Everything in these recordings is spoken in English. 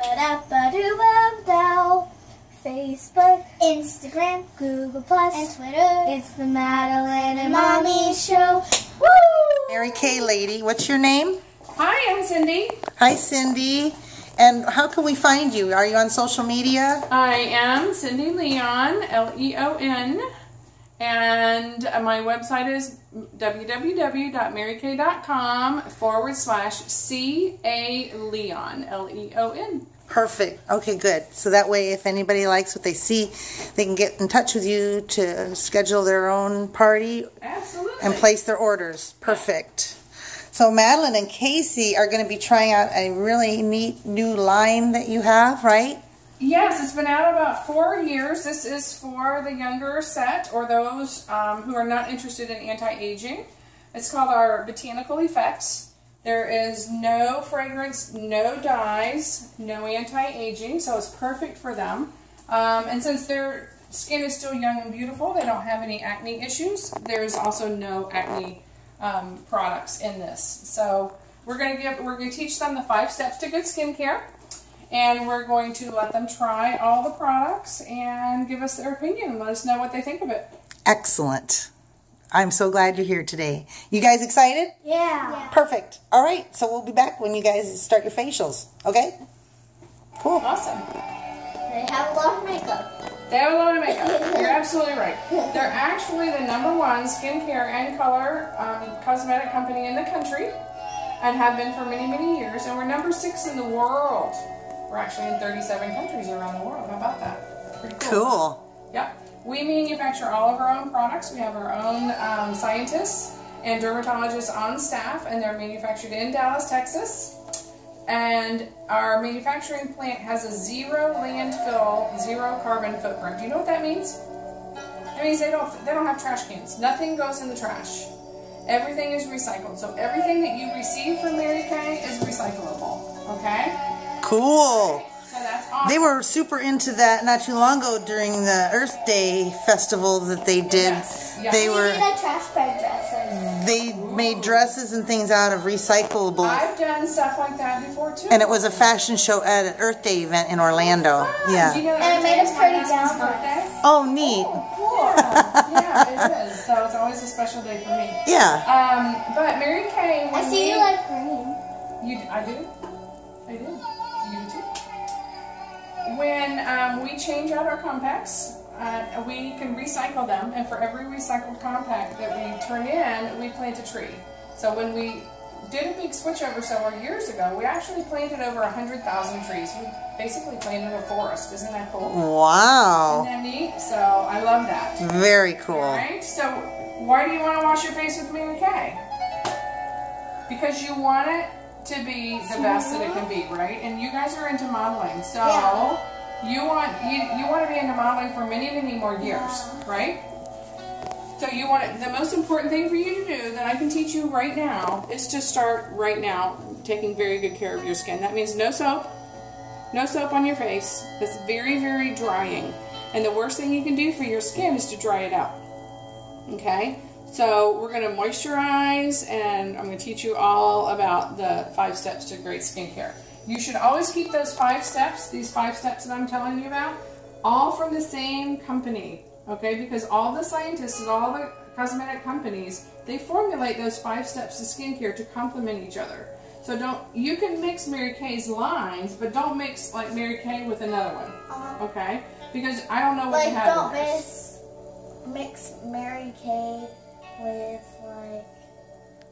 Ba-da-ba-doo-bum-dow. Facebook, Instagram, Google Plus, and Twitter. It's the Madeline and Mommy Show. Woo! Mary Kay lady, what's your name? Hi, I'm Cindy. Hi, Cindy. And how can we find you? Are you on social media? I am Cindy Leon, L E O N, and my website is www.marykay.com forward slash C A Leon, L E O N. Perfect. Okay, good. So that way, if anybody likes what they see, they can get in touch with you to schedule their own party Absolutely. and place their orders. Perfect. So Madeline and Casey are going to be trying out a really neat new line that you have, right? Yes, it's been out about four years. This is for the younger set or those um, who are not interested in anti-aging. It's called our Botanical Effects. There is no fragrance, no dyes, no anti-aging, so it's perfect for them. Um, and since their skin is still young and beautiful, they don't have any acne issues. There's also no acne um, products in this. So we're going to give, we're going to teach them the five steps to good skincare, and we're going to let them try all the products and give us their opinion and let us know what they think of it. Excellent. I'm so glad you're here today. You guys excited? Yeah. Perfect. All right. So we'll be back when you guys start your facials. Okay? Cool. Awesome. They have a lot of makeup. They have a lot of makeup. You're absolutely right. They're actually the number one skincare and color um, cosmetic company in the country and have been for many, many years. And we're number six in the world. We're actually in 37 countries around the world. How about that? Pretty Cool. Yep. We manufacture all of our own products. We have our own um, scientists and dermatologists on staff, and they're manufactured in Dallas, Texas. And our manufacturing plant has a zero landfill, zero carbon footprint. Do you know what that means? That means they don't they don't have trash cans. Nothing goes in the trash. Everything is recycled. So everything that you receive from Mary Kay is recyclable. Okay? Cool. So that's awesome. They were super into that not too long ago during the Earth Day festival that they did. Yes, yes. They We were need a trash bag dresses. they made dresses and things out of recyclable. I've done stuff like that before too. And it was a fashion show at an Earth Day event in Orlando. Fun. Do you Yeah. know And I made us today's my pretty husband's down birthday? Oh, neat. Cool. yeah, it is. So it's always a special day for me. Yeah. Um, but Mary Kay, when I see we, you like green. you, I do, I do. You do too. When um, we change out our compacts, uh, we can recycle them, and for every recycled compact that we turn in, we plant a tree. So when we did a big switchover several years ago, we actually planted over 100,000 trees. We basically planted a forest. Isn't that cool? Wow. Isn't that neat? So I love that. Very cool. Alright, so why do you want to wash your face with Mary Kay? Because you want it to be the best that it can be, right? And you guys are into modeling, so Yeah. you want you, you want to be into modeling for many, many more years, right? So you want it, the most important thing for you to do that I can teach you right now is to start right now taking very good care of your skin. That means no soap, no soap on your face. It's very, very drying. And the worst thing you can do for your skin is to dry it out. Okay? So we're going to moisturize and I'm going to teach you all about the five steps to great skincare. You should always keep those five steps, these five steps that I'm telling you about, all from the same company. Okay? Because all the scientists and all the cosmetic companies, they formulate those five steps to skincare to complement each other. So don't you can mix Mary Kay's lines, but don't mix like Mary Kay with another one. Uh-huh. Okay? Because I don't know what Like, they have. don't mix, mix Mary Kay with, like,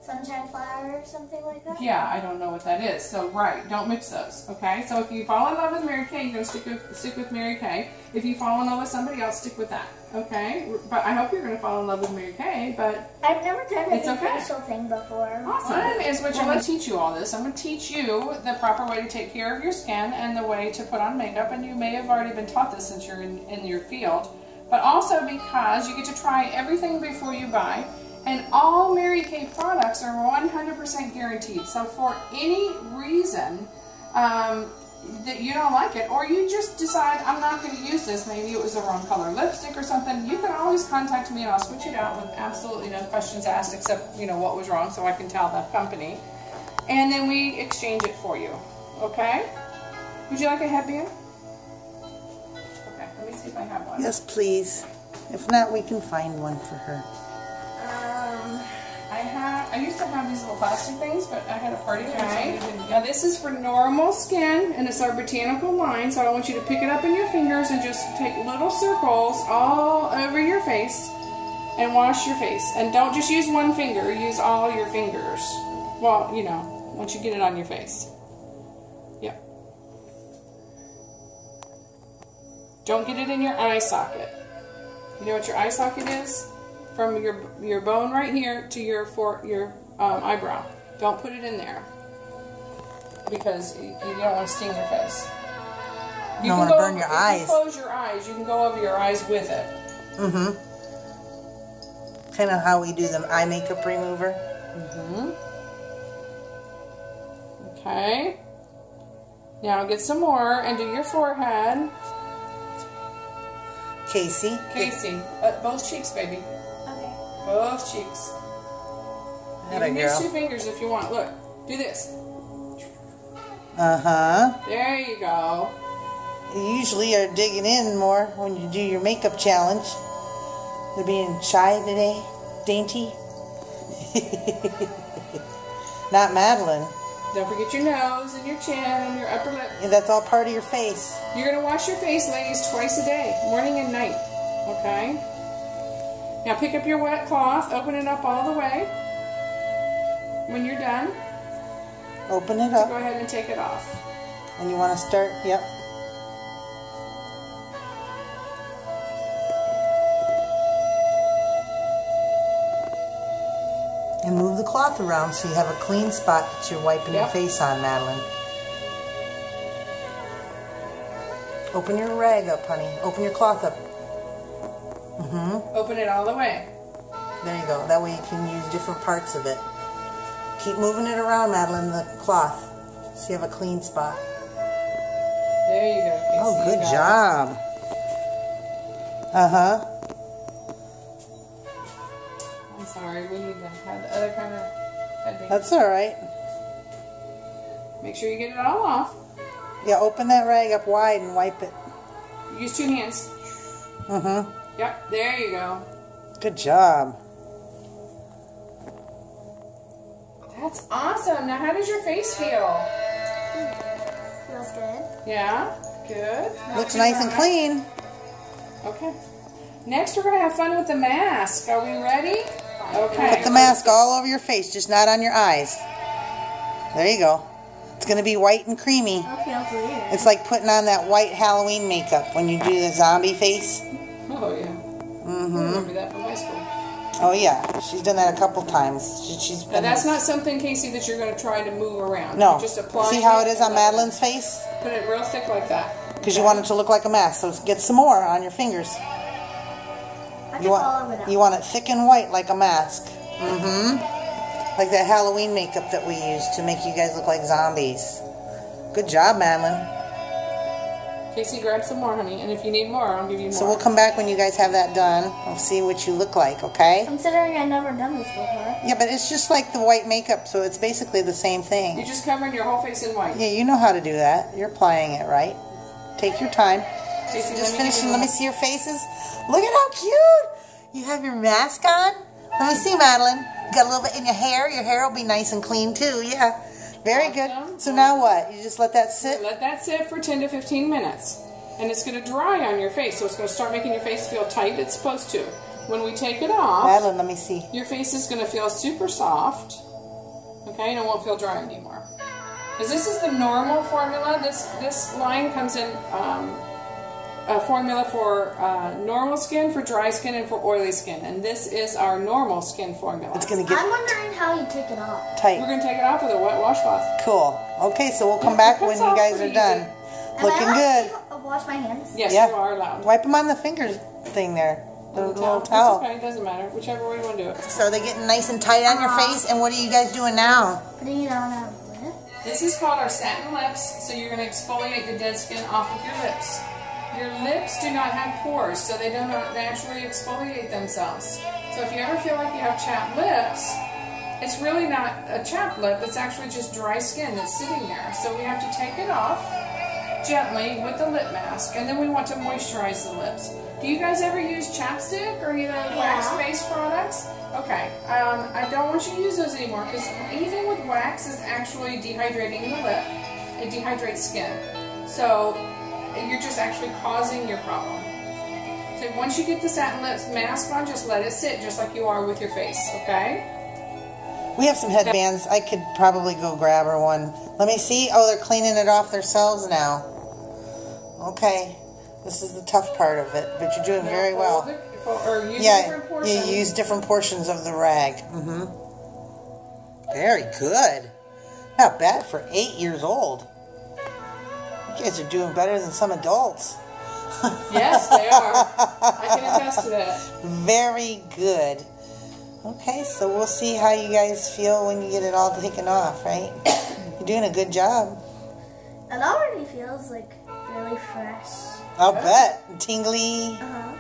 sunshine flower or something like that. Yeah, I don't know what that is. So right, don't mix those. Okay. So if you fall in love with Mary Kay, you're gonna stick with stick with Mary Kay. If you fall in love with somebody else, stick with that. Okay. But I hope you're gonna fall in love with Mary Kay. But I've never done a It's okay. facial thing before. awesome is what you're gonna teach you all this. I'm gonna teach you the proper way to take care of your skin and the way to put on makeup. And you may have already been taught this since you're in, in your field. But also because you get to try everything before you buy. And all Mary Kay products are 100% guaranteed. So for any reason um, that you don't like it, or you just decide I'm not going to use this, maybe it was the wrong color lipstick or something, you can always contact me and I'll switch it out with absolutely no questions asked except you know what was wrong, so I can tell the company, and then we exchange it for you. Okay? Would you like a headband? If I have one. Yes, please. If not, we can find one for her. Um, I have. I used to have these little plastic things, but I had a party okay. Now this is for normal skin, and it's our botanical line. So I want you to pick it up in your fingers and just take little circles all over your face, and wash your face. And don't just use one finger. Use all your fingers. Well, you know, once you get it on your face. Don't get it in your eye socket. You know what your eye socket is? From your your bone right here to your for your um, eyebrow. Don't put it in there because you, you don't want to sting your face. You don't want to burn your if eyes. You close your eyes. You can go over your eyes with it. Mm-hmm. Kind of how we do the eye makeup remover. Mm-hmm. Okay. Now get some more and do your forehead. Casey. Casey, uh, both cheeks, baby. Okay. Both cheeks. You can use two fingers if you want. Look, do this. Uh-huh. There you go. You usually are digging in more when you do your makeup challenge. They're being shy today. Dainty. Not Madeline. Don't forget your nose and your chin and your upper lip. Yeah, That's all part of your face. You're gonna wash your face, ladies, twice a day, morning and night. Okay. Now pick up your wet cloth, open it up all the way. When you're done, Open it up. go ahead and take it off. And you want to start, yep. And move the cloth around so you have a clean spot that you're wiping your face on, Madeline. Open your rag up, honey. Open your cloth up. Mm-hmm. Open it all the way. There you go. That way you can use different parts of it. Keep moving it around, Madeline, the cloth, so you have a clean spot. There you go. Casey. Oh, good job. Uh sorry, we need to have the other kind of headband. That's all right. Make sure you get it all off. Yeah, open that rag up wide and wipe it. Use two hands. Uh huh. Yep, there you go. Good job. That's awesome. Now, how does your face feel? Feels good. Yeah, good. Not Looks too nice and clean. Okay. Next, we're gonna have fun with the mask. Are we ready? Okay. Put the mask all over your face, just not on your eyes. There you go. It's gonna be white and creamy. Weird. It's like putting on that white Halloween makeup when you do the zombie face. Oh yeah. Mm-hmm. I remember that from high school. Oh yeah, she's done that a couple times. She, she's Now been. that's not something, Casey, that you're gonna try to move around. No. You just apply. See how it is on Madeline's face? Put it real thick like that. Because you want it to look like a mask. So get some more on your fingers. I You took all over want you want it thick and white like a mask. Mm-hmm. Like that Halloween makeup that we use to make you guys look like zombies. Good job, Madeline. Casey, grab some more, honey, and if you need more, I'll give you more. So we'll come back when you guys have that done. We'll see what you look like, okay? Considering I've never done this before. Yeah, but it's just like the white makeup, so it's basically the same thing. You're just covering your whole face in white. Yeah, you know how to do that. You're applying it, right? Take your time. Casey, Just let finishing. Let me see your faces. Look at how cute. You have your mask on. Let me see, Madeline. You got a little bit in your hair. Your hair will be nice and clean too. Yeah, very good. So now what? You just let that sit. Let that sit for 10 to 15 minutes. And it's going to dry on your face, so it's going to start making your face feel tight. It's supposed to. When we take it off, Madeline, let me see. your face is going to feel super soft. Okay, and it won't feel dry anymore. Because this is the normal formula. This this line comes in um, a formula for uh, normal skin, for dry skin, and for oily skin. And this is our normal skin formula. It's gonna get I'm wondering how you take it off. We're going to take it off with a wet washcloth. Cool. Okay, so we'll come back when you guys are done. easy. Looking good. to wash my hands? Yes, Yeah. you are allowed. Wipe them on the fingers thing there. The Little little It's towel. okay, it doesn't matter. Whichever way you want to do it. So are they getting nice and tight on your Uh-huh. face? And what are you guys doing now? Putting it on a lip. This is called our satin lips, so you're going to exfoliate the dead skin off of your lips. Your lips do not have pores, so they do not naturally exfoliate themselves. So if you ever feel like you have chapped lips, it's really not a chapped lip, it's actually just dry skin that's sitting there. So we have to take it off, gently with the lip mask, and then we want to moisturize the lips. Do you guys ever use chapstick or any of the wax-based products? Okay, um, I don't want you to use those anymore because anything with wax is actually dehydrating the lip. It dehydrates skin. So you're just actually causing your problem. So once you get the satin lips mask on, just let it sit just like you are with your face, okay? We have some headbands. I could probably go grab her one. Let me see. Oh, they're cleaning it off themselves now. Okay. This is the tough part of it, but you're doing very well. Yeah, different you use different portions of the rag. Mm-hmm. Very good. Not bad for eight years old. You guys are doing better than some adults. Yes, they are. I can attest to that. Very good. Okay, so we'll see how you guys feel when you get it all taken off, right? You're doing a good job. It already feels like really fresh. I'll bet. Tingly. Uh-huh.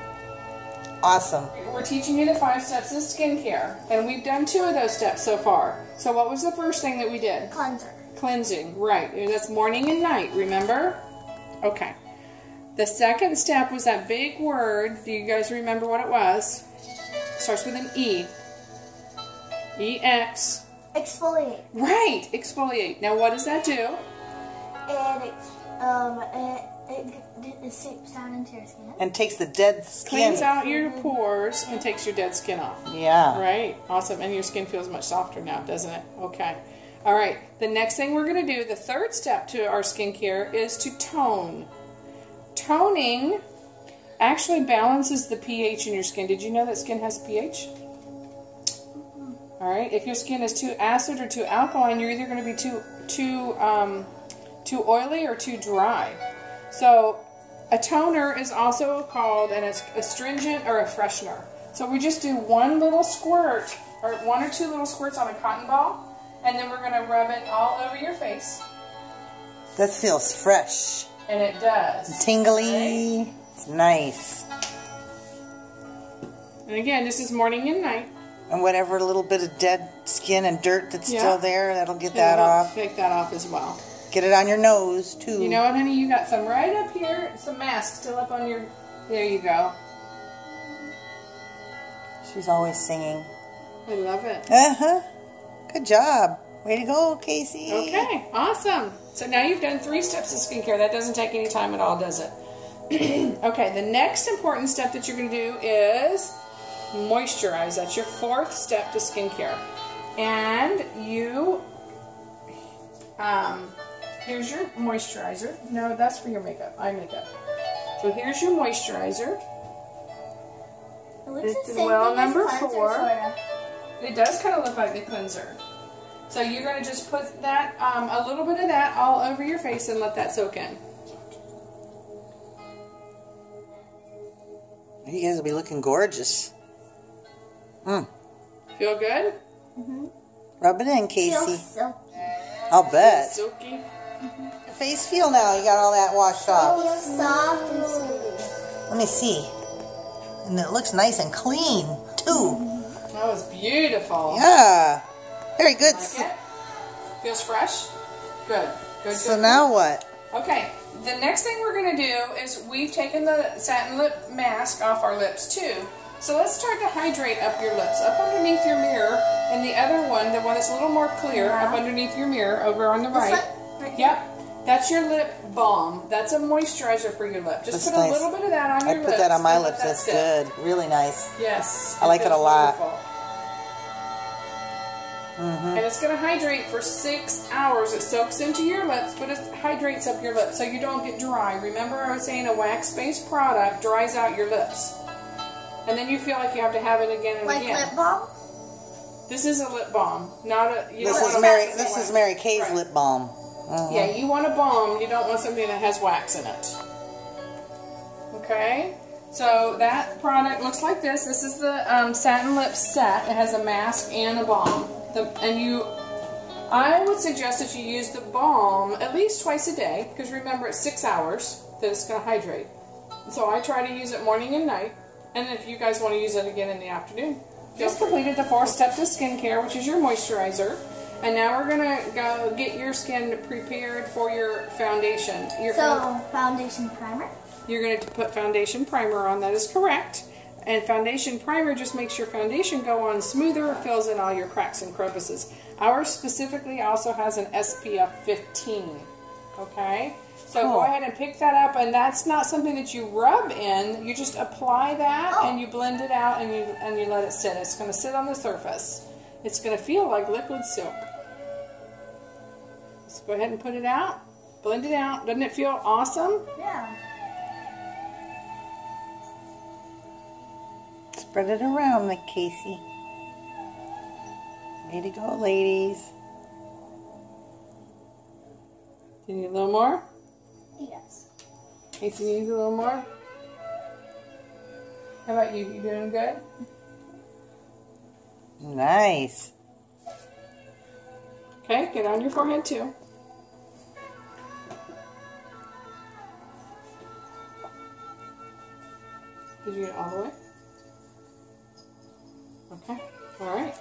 Awesome. We're teaching you the five steps of skincare, and we've done two of those steps so far. So, what was the first thing that we did? Cleanser. Cleansing, right. That's morning and night, remember? Okay. The second step was that big word. Do you guys remember what it was? Starts with an E. E X. Exfoliate. Right, exfoliate. Now, what does that do? And it, um, it, it, it seeps down into your skin. And takes the dead skin. Cleans out your pores and takes your dead skin off. Yeah. Right, awesome. And your skin feels much softer now, doesn't it? Okay. All right, the next thing we're going to do, the third step to our skincare, is to tone. Toning actually balances the pH in your skin. Did you know that skin has pH? All right, if your skin is too acid or too alkaline, you're either going to be too too um, too oily or too dry. So a toner is also called an astringent or a freshener. So we just do one little squirt or one or two little squirts on a cotton ball, and then we're going to rub it all over your face, That feels fresh. and it does. Tingly. It's nice. And again, this is morning and night. And whatever little bit of dead skin and dirt that's Yeah. still there, that'll get And that off. Take that off as well. Get it on your nose, too. You know what, honey? You got some right up here, some mask still up on your. There you go. She's always singing. I love it. Uh huh. Good job. Way to go, Casey. Okay, awesome. So now you've done three steps of skincare. That doesn't take any time at all, does it? okay, the next important step that you're going to do is moisturize. That's your fourth step to skincare. And you, um, here's your moisturizer. No, that's for your makeup, eye makeup. So here's your moisturizer. It looks It's the same well as number cleanser, four. It does kind of look like the cleanser. So you're going to just put that, um, a little bit of that all over your face and let that soak in. You guys will be looking gorgeous. Mm. Feel good? Mhm. Rub it in, Casey. Feels silky. I'll bet. Silky. Your face feel now. You got all that washed off. Feels soft and smooth. Let me see. And it looks nice and clean, too. That was beautiful. Yeah. Very good. Like? Feels fresh? Good. Good, So good, now what? Okay, the next thing we're going to do is we've taken the satin lip mask off our lips too. So let's start to hydrate up your lips, up underneath your mirror, and the other one, the one that's a little more clear, up uh-huh. underneath your mirror, over on the right. Right Yep, that's your lip balm. That's a moisturizer for your lip. Just That's put nice. a little bit of that on your lips. I put that on my lips. that That's sit. good. Really nice. Yes. I like it a lot. Wonderful. Mm-hmm. And it's going to hydrate for six hours. It soaks into your lips, but it hydrates up your lips so you don't get dry. Remember, I was saying a wax based product dries out your lips. And then you feel like you have to have it again and Like again. lip balm? This is a lip balm, not a. You This is Mary. wax This is Mary Kay's Right. lip balm. Mhm. Yeah, you want a balm. You don't want something that has wax in it. Okay, so that product looks like this. This is the um, satin lip set. It has a mask and a balm. The, and you, I would suggest that you use the balm at least twice a day because remember it's six hours that it's going to hydrate. So I try to use it morning and night. And if you guys want to use it again in the afternoon, just completed the four step to skincare, which is your moisturizer. And now we're gonna go get your skin prepared for your foundation. Your So, foundation primer. you're going to put foundation primer on. That is correct. And foundation primer just makes your foundation go on smoother, fills in all your cracks and crevices. Ours specifically also has an SPF 15. Okay? So go ahead and pick that up, and that's not something that you rub in. You just apply that Oh. and you blend it out and you and you let it sit. It's going to sit on the surface. It's going to feel like liquid silk. Let's go ahead and put it out. Blend it out. Doesn't it feel awesome? Yeah. Spread it around like Casey. Way to go, ladies. Do you need a little more? Yes. Casey needs a little more. How about you? You doing good? Nice. Okay, get on your forehead too. Did you get it all the way? Okay, all right.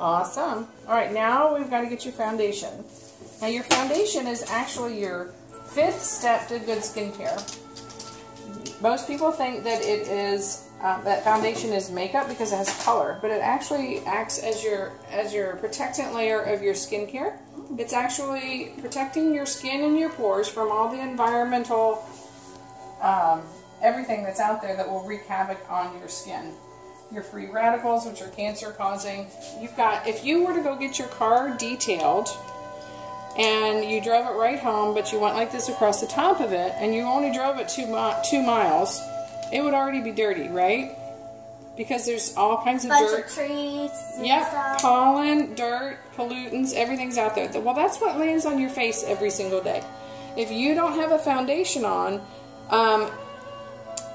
Awesome. All right, now we've got to get your foundation. Now, your foundation is actually your fifth step to good skincare. Most people think that it is uh, that foundation is makeup because it has color, but it actually acts as your as your protectant layer of your skincare. It's actually protecting your skin and your pores from all the environmental um, everything that's out there that will wreak havoc on your skin. Your free radicals, which are cancer causing. You've got if you were to go get your car detailed and you drove it right home, but you went like this across the top of it, and you only drove it two, mi- two miles, it would already be dirty, right? Because there's all kinds of Bunch dirt. of trees Yep, stuff. pollen, dirt, pollutants, everything's out there. Well, that's what lands on your face every single day. If you don't have a foundation on, um,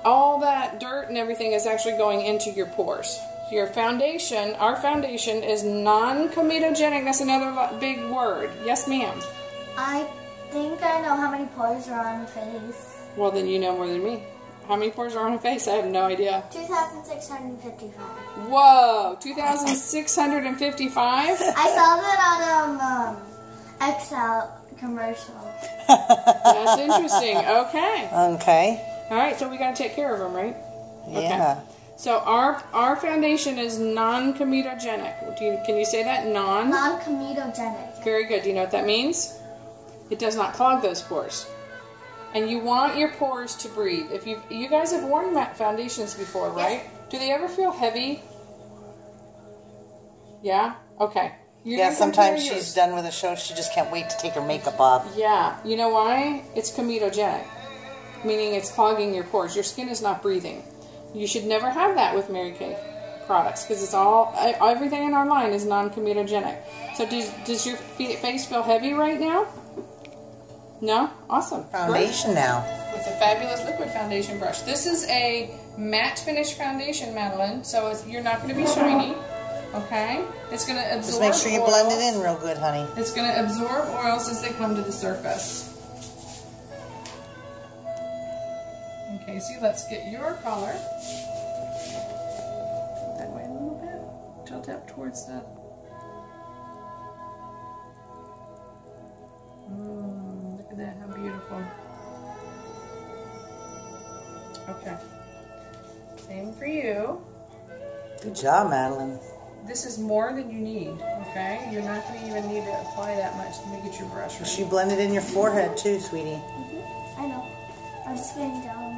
all that dirt and everything is actually going into your pores. Your foundation, our foundation is non-comedogenic. That's another big word. Yes, ma'am. I think I know how many pores are on the face. Well, then you know more than me. How many pores are on her face? I have no idea. 2,655. Whoa, 2,655? I saw that on um, um Excel commercial. That's interesting. Okay. Okay. All right, so we got to take care of them, right? Yeah. So our our foundation is non-comedogenic. Do you, can you say that? Non. Non-comedogenic. Very good. Do you know what that means? It does not clog those pores. And you want your pores to breathe. If you you guys have worn matte foundations before, right? Yes. Do they ever feel heavy? Yeah. Okay. You're Yeah, sometimes she's done with a show. She just can't wait to take her makeup off. Yeah. You know why? It's comedogenic, meaning it's clogging your pores. Your skin is not breathing. You should never have that with Mary Kay products because it's all everything in our line is non-comedogenic. So does does your face feel heavy right now? No. Awesome. Great. Foundation now. With a fabulous liquid foundation brush. This is a matte finish foundation, Madeline. So it's, you're not going to be shiny. Okay. It's going to absorb. Just make sure you blend it in real good, honey. It's going to absorb oils as they come to the surface. Okay, let's get your color. That way a little bit. Tilt up towards the. Mm, look at that, how beautiful. Okay. Same for you. Good job, Madeline. This is more than you need, okay? You're not going to even need to apply that much. Let me get your brush ready. She blended in your forehead too, sweetie. Mhm. I know. I'm just getting down first.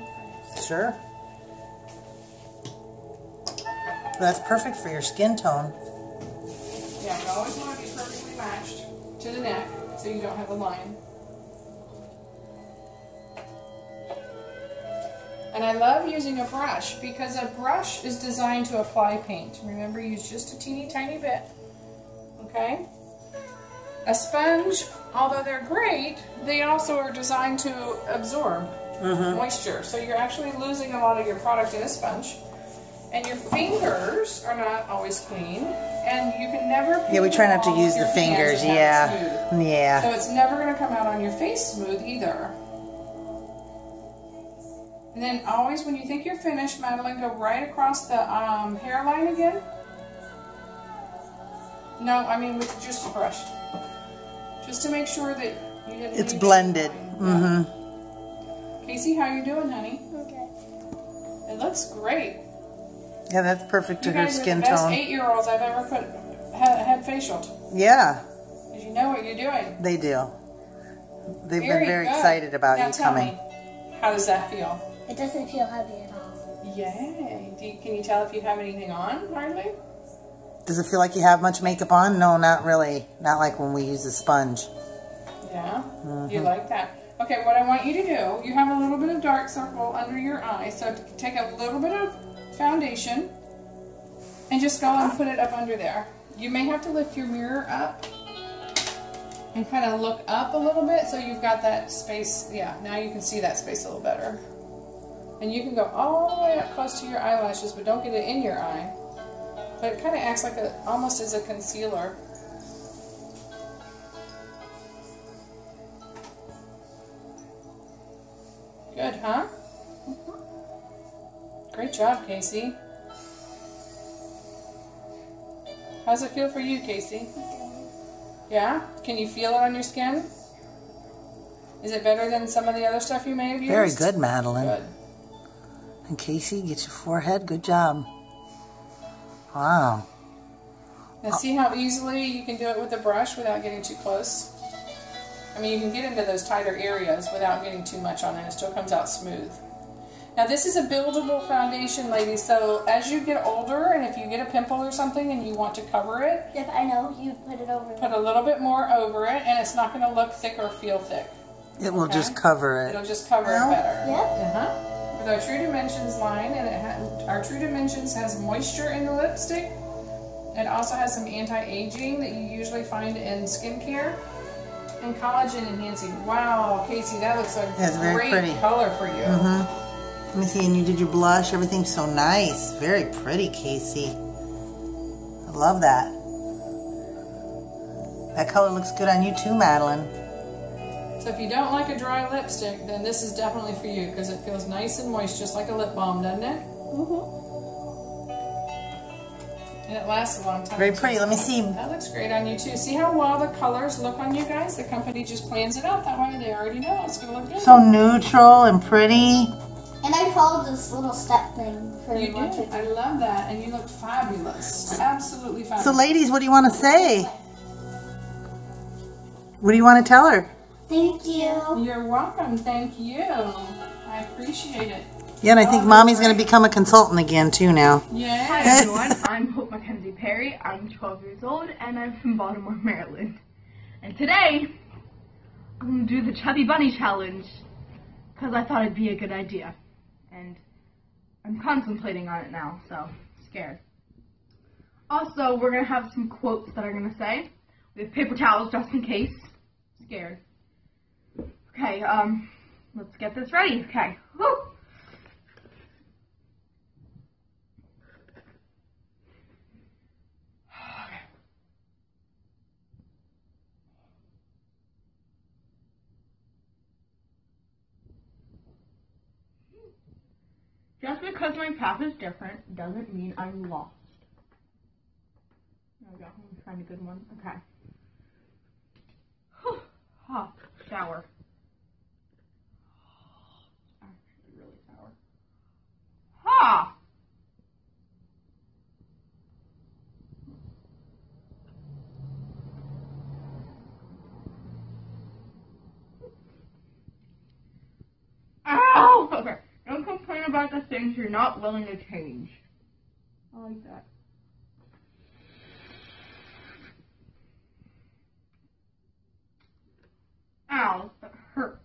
Sure. That's perfect for your skin tone. Yeah, you always want to be perfectly matched to the neck so you don't have a line. And I love using a brush because a brush is designed to apply paint. Remember, use just a teeny tiny bit. Okay? A sponge, although they're great, they also are designed to absorb moisture. So you're actually losing a lot of your product in a sponge. And your fingers are not always clean. And you can never Yeah, we try not to use the fingers. and have it Yeah. Yeah. So it's never going to come out on your face smooth either. And then always when you think you're finished, Madeline, go right across the um, hairline again. No, I mean with just a brush. Just to make sure that you didn't. It's blended. Mm-hmm. Casey, how you doing, honey? Okay. It looks great. Yeah, that's perfect to You her guys are skin the best tone. eight-year-olds I've ever put had, had facialed. Yeah, Because you know what you're doing. they do. They've been very good. excited about now you tell coming. Me, how does that feel? It doesn't feel heavy at all. Yay! Do you, can you tell if you have anything on? Hardly. Does it feel like you have much makeup on? No, not really. Not like when we use a sponge. Yeah. Mm-hmm. You like that? Okay. What I want you to do, you have a little bit of dark circle under your eye, so take a little bit of foundation and just go and put it up under there. You may have to lift your mirror up and kind of look up a little bit so you've got that space. Yeah, now you can see that space a little better. And you can go all the way up close to your eyelashes, but don't get it in your eye. But it kind of acts like a, almost as a concealer. Good, huh? Great job, Casey. How's it feel for you, Casey? Yeah? Can you feel it on your skin? Is it better than some of the other stuff you may have used? Very good, Madeline. Good. And Casey, get your forehead. Good job. Wow. Now see how easily you can do it with a brush without getting too close? I mean, you can get into those tighter areas without getting too much on it. It still comes out smooth. Now this is a buildable foundation, ladies, so as you get older and if you get a pimple or something and you want to cover it, Yep, I know. You put it over. put a little bit more over it and it's not going to look thick or feel thick. It will Okay. just cover it. It'll just cover Well, it better. Yep. Uh-huh. With our True Dimensions line, and it ha- our True Dimensions has moisture in the lipstick. It also has some anti-aging that you usually find in skincare. And collagen enhancing. Wow, Casey, that looks like Yeah, it's a very great pretty. color for you. Let me see. And you did your blush. Everything's so nice. Very pretty, Casey. I love that. That color looks good on you too, Madeline. So if you don't like a dry lipstick, then this is definitely for you because it feels nice and moist, just like a lip balm, doesn't it? Mm-hmm. And it lasts a long time. Very too. pretty. Let me see. That looks great on you too. See how well the colors look on you guys? The company just plans it out that way. They already know it's gonna look good. So neutral and pretty. And I followed this little step thing for you one, two, did. I love that, and you look fabulous. Absolutely fabulous. So, ladies, what do you want to say? What do you want to tell her? Thank you. You're welcome. Thank you. I appreciate it. Yeah, and I think mommy's going to become a consultant again, too, now. Yeah. Hi everyone, I'm Hope Mackenzie Perry. I'm 12 years old and I'm from Baltimore, Maryland. And today, I'm gonna do the Chubby Bunny Challenge because I thought it'd be a good idea. And I'm contemplating on it now, so scared. Also, we're gonna have some quotes that I'm gonna say. We have paper towels just in case. Scared. Okay, um, let's get this ready. Okay. Woo! Just because my path is different doesn't mean I'm lost. There we go. Let me find a good one. Okay. Whew. Really sour. Ow! Okay about the things you're not willing to change. I like that. Ow, that hurt.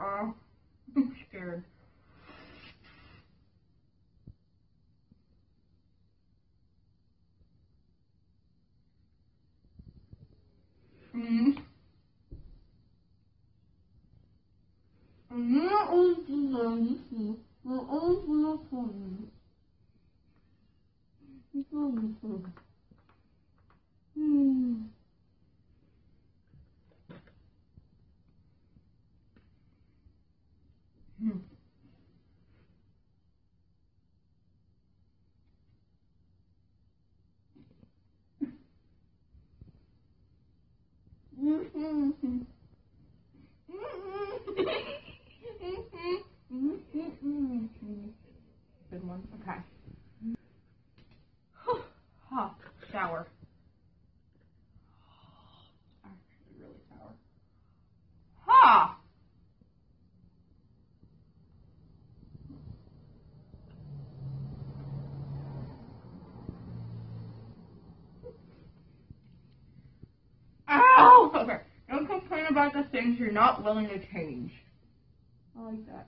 Oh, I'm scared. Mm. Mm-hmm. mm-hmm. Mm-hmm. mm-hmm. mm-hmm. Mm-hmm. good one. Okay. Huh. Shower. Ha! Ow! Okay. Don't complain about the things you're not willing to change. I like that.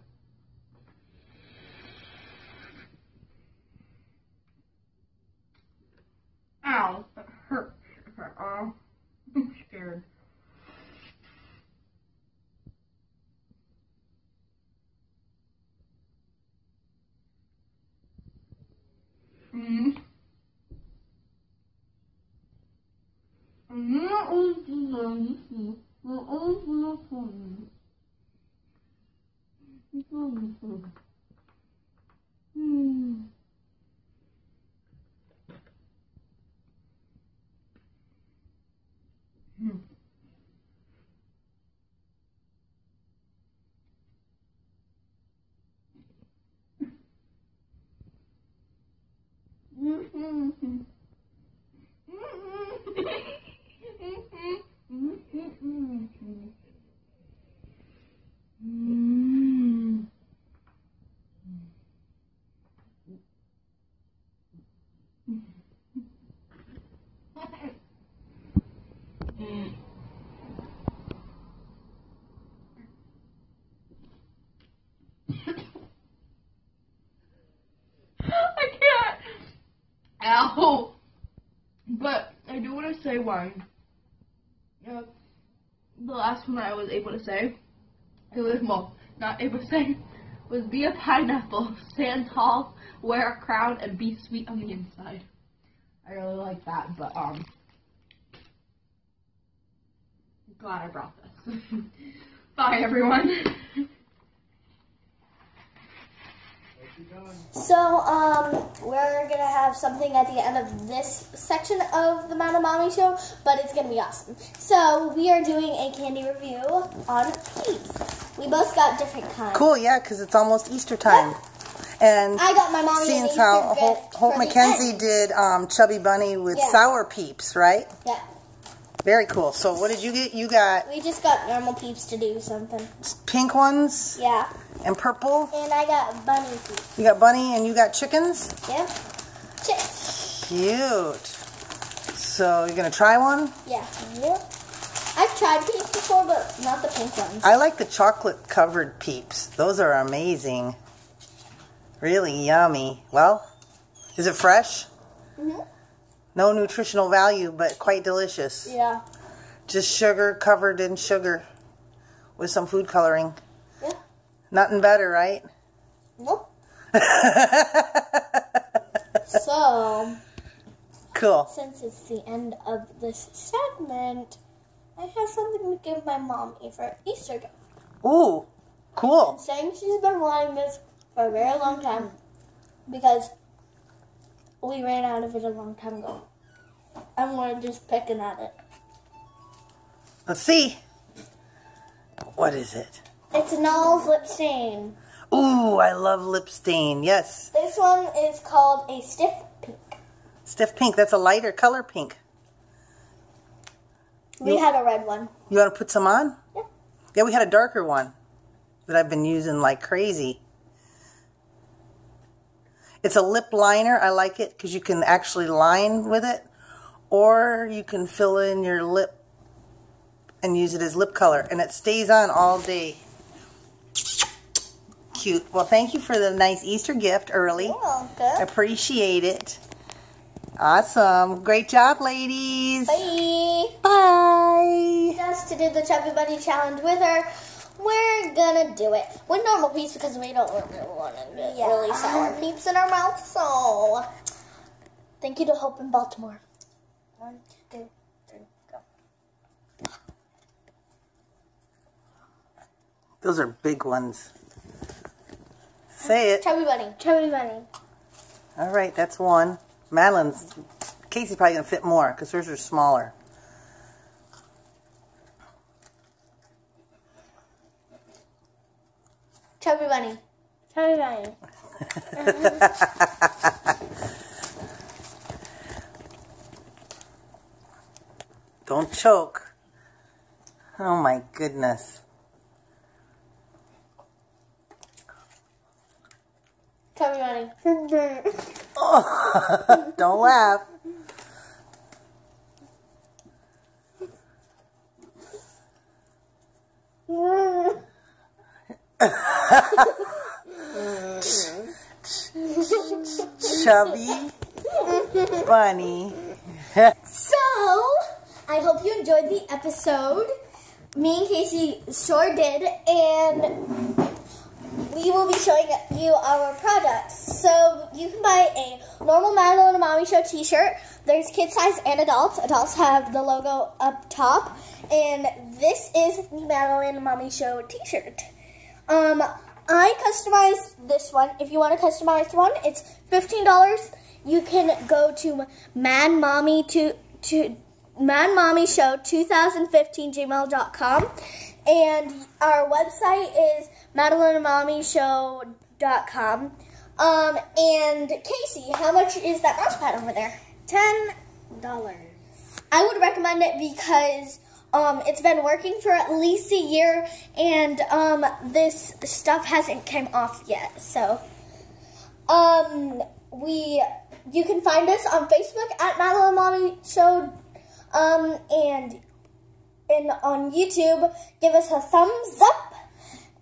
Ow, that hurts. Okay, uh, I'm scared. Mm. Mm. Hmm. Mm. I can't. Ow. But I do want to say the last one I was able to say, it was well, not able to say, was be a pineapple, stand tall, wear a crown, and be sweet on the inside. I really like that, but um, glad I brought this. Bye, everyone. So, um, we're gonna have something at the end of this section of the Mount Mommy show, but it's gonna be awesome. So, we are doing a candy review on peeps. We both got different kinds. Cool, yeah, because it's almost Easter time. And I got my mommy an how Easter Hope, gift Hope for the Mackenzie end. did um, Chubby Bunny with Yeah. sour peeps, right? Yeah, Very cool. So what did you get? You got we just got normal peeps to do something. pink ones Yeah, and purple. and I got bunny peeps. You got bunny and you got chickens. Yeah, Chicks. Cute. So you're gonna try one? Yeah. yeah. I've tried peeps before, but not the pink ones. I like the chocolate covered peeps. Those are amazing. Really yummy. Well, is it fresh? Mhm. No nutritional value, but quite delicious. Yeah. Just sugar covered in sugar with some food coloring. Yeah. Nothing better, right? Nope. So, cool. since it's the end of this segment, I have something to give my mommy for Easter gift. Ooh, cool. i saying she's been wanting this for a very long time because we ran out of it a long time ago. And we're just picking at it. Let's see. What is it? It's an Null's lip stain. Ooh, I love lip stain. Yes. This one is called a stiff pink. Stiff pink. That's a lighter color pink. We You- had a red one. You want to put some on? Yeah. Yeah, we had a darker one that I've been using like crazy. It's a lip liner. I like it because you can actually line with it, or you can fill in your lip and use it as lip color, and it stays on all day. Cute. Well, thank you for the nice Easter gift early. You're welcome. Appreciate it. Awesome. Great job, ladies. Bye. Bye. Just to do the Chubby Bunny challenge with her, we're gonna do it with normal peeps because we don't really want to get really sour peeps in our mouth. So, thank you to Hope in Baltimore. One, two, three, go. Those are big ones. Say it. Chubby Bunny. Chubby Bunny. All right, that's one. Madeline's, Casey's probably going to fit more because hers are smaller. Chubby Bunny. Chubby Bunny. Don't choke. Oh my goodness. Tell me, Ronnie. Oh, don't laugh. Chubby bunny. I hope you enjoyed the episode. Me and Casey sure did, and we will be showing you our products. So, you can buy a normal Madeline and Mommy Show t-shirt. There's kid size and adults. Adults have the logo up top, and this is the Madeline Mommy Show t-shirt. Um, I customized this one. If you want to customize one, it's $15 you can go to Mad Mommy to to Mad Mommy Show 2015 gmail.com and our website is madelinemommyshow.com. Um, and Casey, how much is that mouse pad over there? Ten dollars. I would recommend it because um, it's been working for at least a year and um, this stuff hasn't came off yet. So um, we you can find us on Facebook at Madeline Mommy Show, um, and and on YouTube. Give us a thumbs up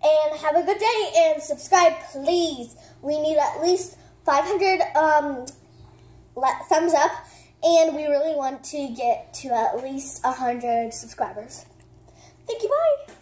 and have a good day and subscribe, please. We need at least 500 um, thumbs up, and we really want to get to at least 100 subscribers. Thank you. Bye.